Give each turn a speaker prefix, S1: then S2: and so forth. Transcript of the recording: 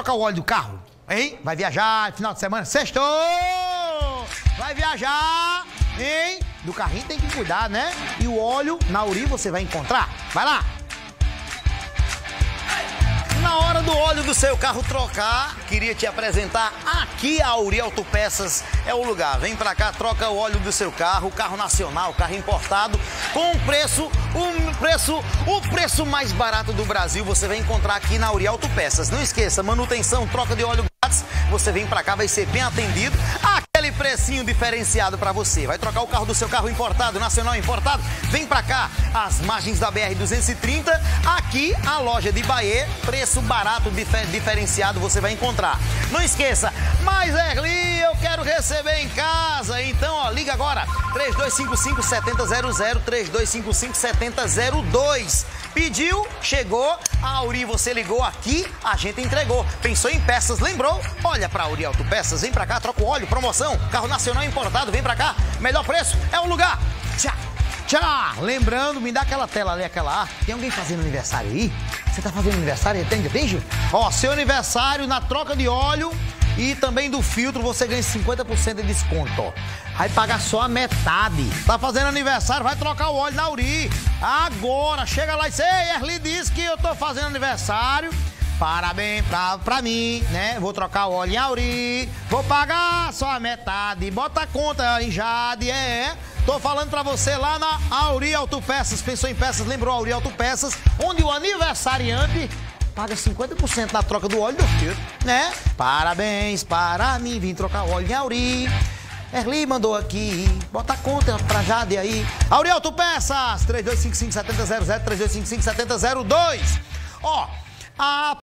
S1: trocar o óleo do carro? Hein? Vai viajar final de semana? Sextou! Vai viajar, hein? Do carrinho tem que cuidar, né? E o óleo na Uri você vai encontrar. Vai lá!
S2: Na hora do óleo do seu carro trocar, queria te apresentar aqui a Auri Autopeças é o lugar. Vem pra cá, troca o óleo do seu carro, carro nacional, carro importado, com um preço, um preço, o preço mais barato do Brasil. Você vai encontrar aqui na Auri Autopeças. Não esqueça, manutenção, troca de óleo grátis. Você vem pra cá, vai ser bem atendido. Aquele precinho diferenciado pra você. Vai trocar o carro do seu carro importado, nacional importado? Vem pra cá, as margens da BR 230, aqui a loja de Bahia, preço barato, difer diferenciado você vai encontrar. Não esqueça, mas Erli, eu quero receber em casa, então ó, liga agora, 3255 7000, 3255 7002. Pediu, chegou, a Auri você ligou aqui, a gente entregou. Pensou em peças, lembrou? Olha pra Auri Autopeças, vem pra cá, troca o óleo, promoção, carro nacional importado, vem pra cá, melhor preço, é o lugar. Tchau.
S1: Tchau! Lembrando, me dá aquela tela ali, aquela arte. Tem alguém fazendo aniversário aí? Você tá fazendo aniversário? Tem, Gil? Ó, seu aniversário na troca de óleo e também do filtro, você ganha 50% de desconto. Vai pagar só a metade. Tá fazendo aniversário, vai trocar o óleo na Uri. Agora, chega lá e diz, ei, Erli disse que eu tô fazendo aniversário. Parabéns pra, pra mim, né? Vou trocar o óleo em Auri. Vou pagar só a metade. Bota a conta em Jade, é. Tô falando pra você lá na Auri Autopeças. Pensou em peças, lembrou Auri Autopeças, onde o aniversariante paga 50% da troca do óleo do filtro, né? Parabéns para mim, vim trocar óleo em Auri. Erli mandou aqui, bota a conta pra Jade aí. Auri Autopeças, 3255 7000, 3255 7002. Ó, a